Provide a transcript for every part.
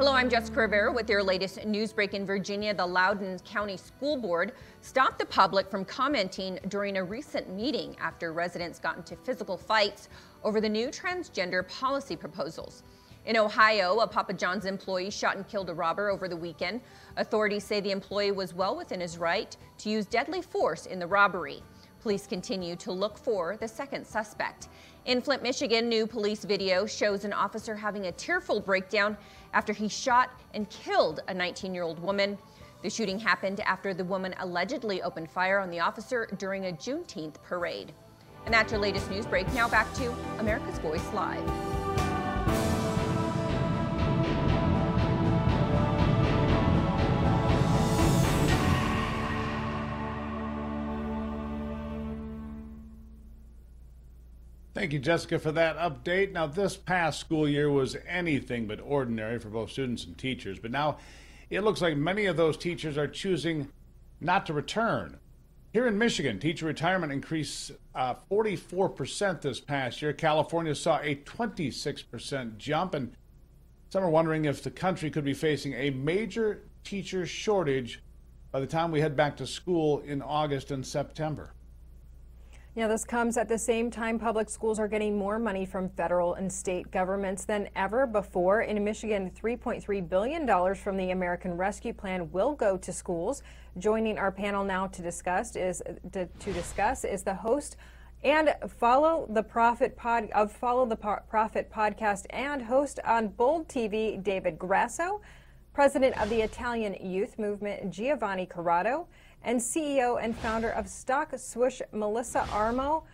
Hello, I'm Jessica Rivera with your latest news break in Virginia. The Loudoun County School Board stopped the public from commenting during a recent meeting after residents got into physical fights over the new transgender policy proposals. In Ohio, a Papa John's employee shot and killed a robber over the weekend. Authorities say the employee was well within his right to use deadly force in the robbery. Police continue to look for the second suspect. In Flint, Michigan, new police video shows an officer having a tearful breakdown after he shot and killed a 19 year old woman. The shooting happened after the woman allegedly opened fire on the officer during a Juneteenth parade. And that's your latest news break. Now back to America's Voice Live. Thank you, Jessica, for that update. Now, this past school year was anything but ordinary for both students and teachers, but now it looks like many of those teachers are choosing not to return. Here in Michigan, teacher retirement increased uh, 44% this past year. California saw a 26% jump, and some are wondering if the country could be facing a major teacher shortage by the time we head back to school in August and September. Yeah, this comes at the same time public schools are getting more money from federal and state governments than ever before. In Michigan, $3.3 billion from the American Rescue Plan will go to schools. Joining our panel now to discuss is to, to discuss is the host and follow the Profit pod of Follow the Profit podcast and host on Bold TV, David Grasso, president of the Italian Youth Movement, Giovanni Corrado and CEO and founder of Stock Swoosh, Melissa Armo.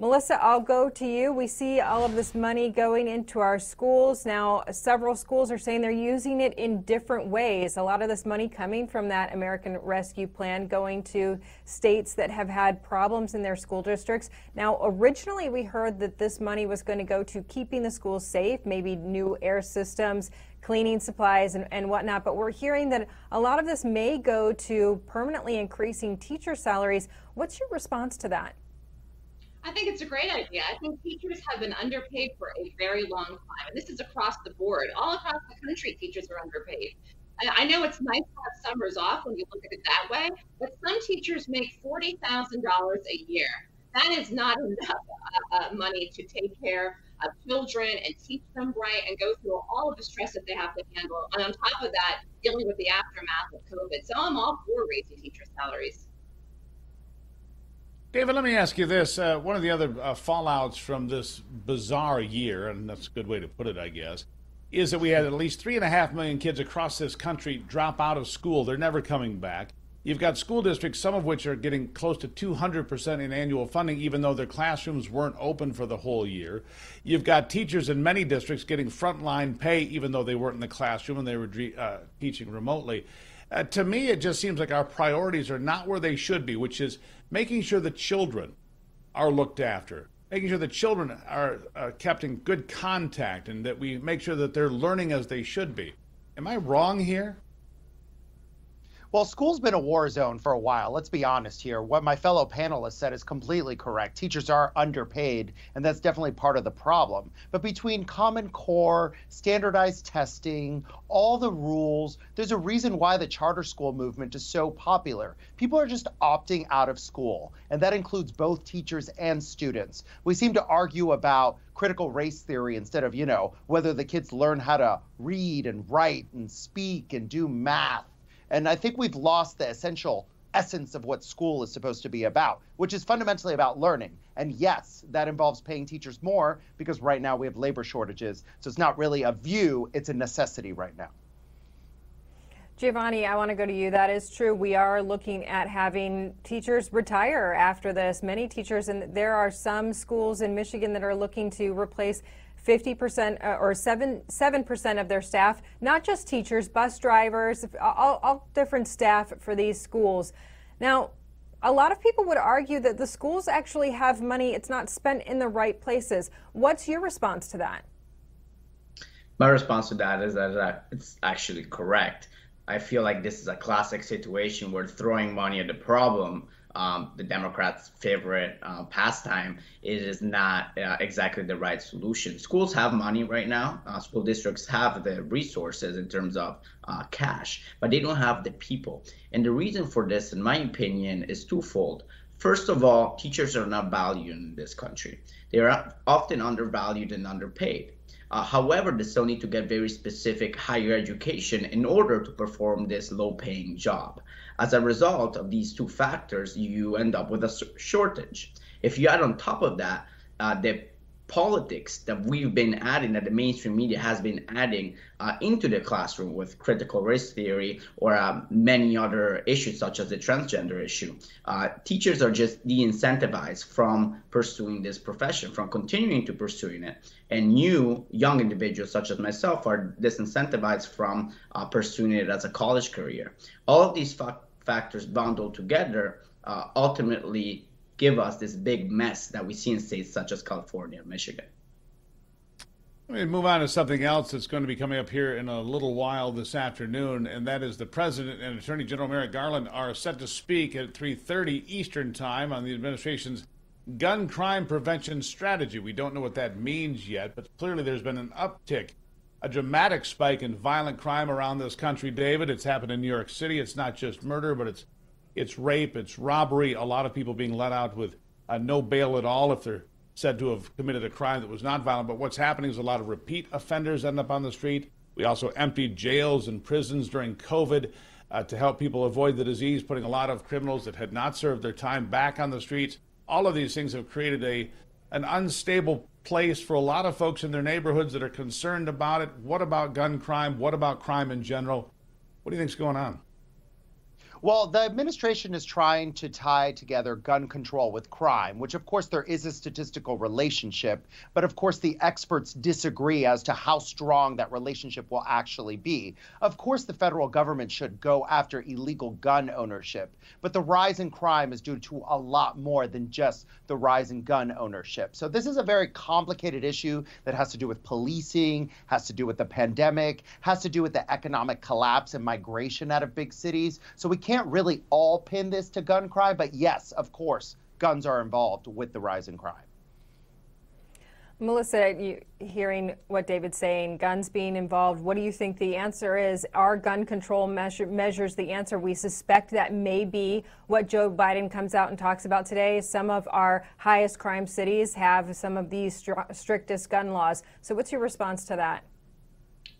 Melissa, I'll go to you. We see all of this money going into our schools. Now, several schools are saying they're using it in different ways. A lot of this money coming from that American Rescue Plan going to states that have had problems in their school districts. Now, originally we heard that this money was going to go to keeping the schools safe, maybe new air systems, cleaning supplies and, and whatnot. But we're hearing that a lot of this may go to permanently increasing teacher salaries. What's your response to that? I think it's a great idea. I think teachers have been underpaid for a very long time. And this is across the board. All across the country, teachers are underpaid. I know it's nice to have summers off when you look at it that way, but some teachers make $40,000 a year. That is not enough uh, uh, money to take care of children and teach them right and go through all of the stress that they have to handle. And on top of that, dealing with the aftermath of COVID. So I'm all for raising teacher salaries. David, let me ask you this. Uh, one of the other uh, fallouts from this bizarre year, and that's a good way to put it, I guess, is that we had at least three and a half million kids across this country drop out of school. They're never coming back. You've got school districts, some of which are getting close to 200% in annual funding, even though their classrooms weren't open for the whole year. You've got teachers in many districts getting frontline pay, even though they weren't in the classroom and they were uh, teaching remotely. Uh, to me, it just seems like our priorities are not where they should be, which is making sure the children are looked after, making sure the children are uh, kept in good contact, and that we make sure that they're learning as they should be. Am I wrong here? Well, school's been a war zone for a while. Let's be honest here. What my fellow panelists said is completely correct. Teachers are underpaid, and that's definitely part of the problem. But between Common Core, standardized testing, all the rules, there's a reason why the charter school movement is so popular. People are just opting out of school, and that includes both teachers and students. We seem to argue about critical race theory instead of, you know, whether the kids learn how to read and write and speak and do math and I think we've lost the essential essence of what school is supposed to be about, which is fundamentally about learning. And yes, that involves paying teachers more because right now we have labor shortages. So it's not really a view, it's a necessity right now. Giovanni, I want to go to you. That is true. We are looking at having teachers retire after this. Many teachers, and there are some schools in Michigan that are looking to replace 50% uh, or 7 7% of their staff, not just teachers, bus drivers, all, all different staff for these schools. Now, a lot of people would argue that the schools actually have money, it's not spent in the right places. What's your response to that? My response to that is that it's actually correct. I feel like this is a classic situation where throwing money at the problem um, the Democrats' favorite uh, pastime, it is not uh, exactly the right solution. Schools have money right now. Uh, school districts have the resources in terms of uh, cash, but they don't have the people. And the reason for this, in my opinion, is twofold. First of all, teachers are not valued in this country. They are often undervalued and underpaid. Uh, however, they still need to get very specific higher education in order to perform this low paying job. As a result of these two factors, you end up with a shortage. If you add on top of that, uh, the politics that we've been adding, that the mainstream media has been adding uh, into the classroom with critical race theory or uh, many other issues, such as the transgender issue. Uh, teachers are just de incentivized from pursuing this profession, from continuing to pursuing it. And new young individuals, such as myself, are disincentivized from uh, pursuing it as a college career. All of these fa- factors bundled together uh, ultimately give us this big mess that we see in states such as California and Michigan. Let me move on to something else that's going to be coming up here in a little while this afternoon, and that is the President and Attorney General Merrick Garland are set to speak at 3:30 Eastern Time on the administration's gun crime prevention strategy. We don't know what that means yet, but clearly there's been an uptick, a dramatic spike in violent crime around this country. David, it's happened in New York City. It's not just murder, but it's it's rape, it's robbery, a lot of people being let out with uh, no bail at all if they're said to have committed a crime that was not violent. But what's happening is a lot of repeat offenders end up on the street. We also emptied jails and prisons during COVID uh, to help people avoid the disease, putting a lot of criminals that had not served their time back on the streets. All of these things have created a an unstable place for a lot of folks in their neighborhoods that are concerned about it. What about gun crime? What about crime in general? What do you think's going on? Well, the administration is trying to tie together gun control with crime, which of course there is a statistical relationship, but of course the experts disagree as to how strong that relationship will actually be. Of course, the federal government should go after illegal gun ownership, but the rise in crime is due to a lot more than just the rise in gun ownership. So this is a very complicated issue that has to do with policing, has to do with the pandemic, has to do with the economic collapse and migration out of big cities. So we can't really all pin this to gun crime, but yes, of course, guns are involved with the rise in crime. Melissa, you, hearing what David's saying, guns being involved, what do you think the answer is? Are gun control measure, measures the answer? We suspect that may be what Joe Biden comes out and talks about today. Some of our highest crime cities have some of these str- strictest gun laws. So, what's your response to that?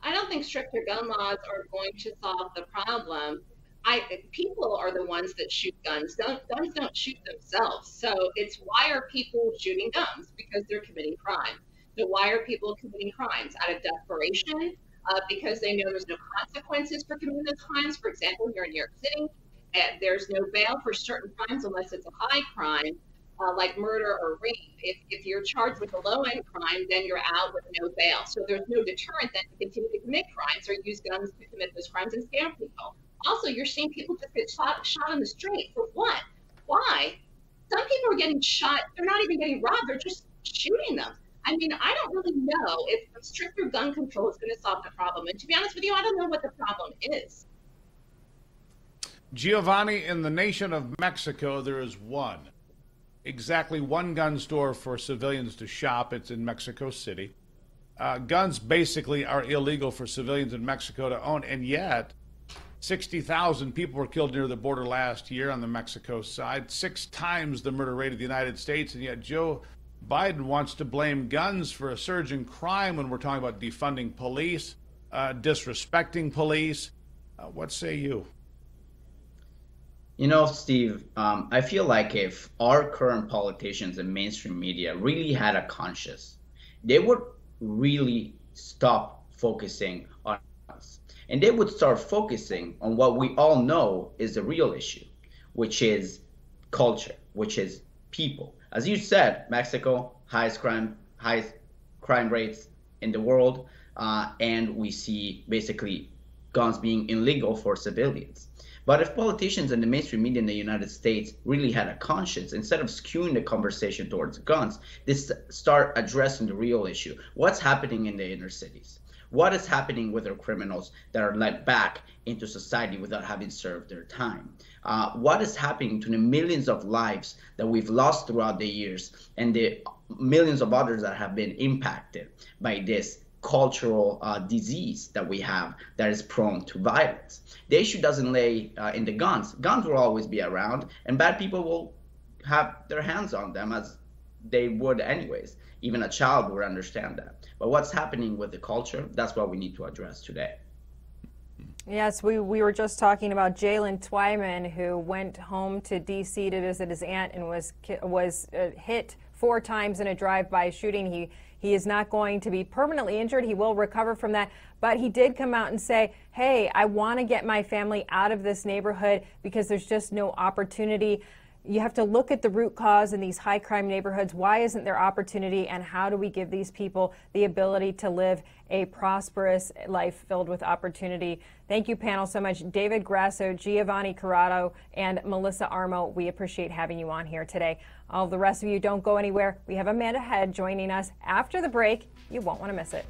I don't think stricter gun laws are going to solve the problem. I people are the ones that shoot guns. Don't, guns don't shoot themselves. So it's why are people shooting guns? Because they're committing crime. So why are people committing crimes out of desperation? Uh, because they know there's no consequences for committing those crimes. For example, here in New York City, uh, there's no bail for certain crimes unless it's a high crime. Uh, like murder or rape. If, if you're charged with a low end crime, then you're out with no bail. So there's no deterrent then to continue to commit crimes or use guns to commit those crimes and scam people. Also, you're seeing people just get shot, shot on the street for what? Why? Some people are getting shot. They're not even getting robbed. They're just shooting them. I mean, I don't really know if stricter gun control is going to solve the problem. And to be honest with you, I don't know what the problem is. Giovanni, in the nation of Mexico, there is one, exactly one gun store for civilians to shop. It's in Mexico City. Uh, guns basically are illegal for civilians in Mexico to own, and yet 60,000 people were killed near the border last year on the Mexico side, six times the murder rate of the United States, and yet Joe Biden wants to blame guns for a surge in crime when we're talking about defunding police, uh, disrespecting police. Uh, what say you? You know, Steve, um, I feel like if our current politicians and mainstream media really had a conscience, they would really stop focusing on and they would start focusing on what we all know is the real issue, which is culture, which is people. As you said, Mexico highest crime highest crime rates in the world, uh, and we see basically guns being illegal for civilians. But if politicians and the mainstream media in the United States really had a conscience, instead of skewing the conversation towards guns, they start addressing the real issue. What's happening in the inner cities? What is happening with our criminals that are let back into society without having served their time? Uh, what is happening to the millions of lives that we've lost throughout the years and the millions of others that have been impacted by this cultural uh, disease that we have that is prone to violence. The issue doesn't lay uh, in the guns. Guns will always be around, and bad people will have their hands on them as they would anyways. Even a child would understand that. But what's happening with the culture, that's what we need to address today. Yes, we, we were just talking about Jaylen Twyman, who went home to D.C. to visit his aunt and was was uh, hit four times in a drive-by shooting. He he is not going to be permanently injured. He will recover from that. But he did come out and say, "Hey, I want to get my family out of this neighborhood because there's just no opportunity." You have to look at the root cause in these high crime neighborhoods. Why isn't there opportunity, and how do we give these people the ability to live a prosperous life filled with opportunity? Thank you, panel, so much. David Grasso, Giovanni Corrado, and Melissa Armo, we appreciate having you on here today. All the rest of you, don't go anywhere. We have Amanda Head joining us after the break. You won't want to miss it.